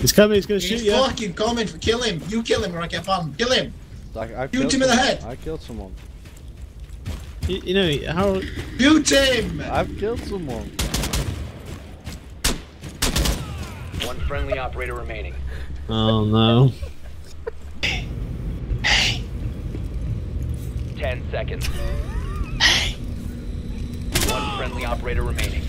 He's coming. He's gonna He's shoot you. He's fucking coming. Kill him. You kill him or I get fun. Kill him. Like, I Shoot killed him in the head. I killed someone. You, you know how? Shoot him. I've killed someone. One friendly operator remaining. Oh no. Ten seconds. One friendly operator remaining.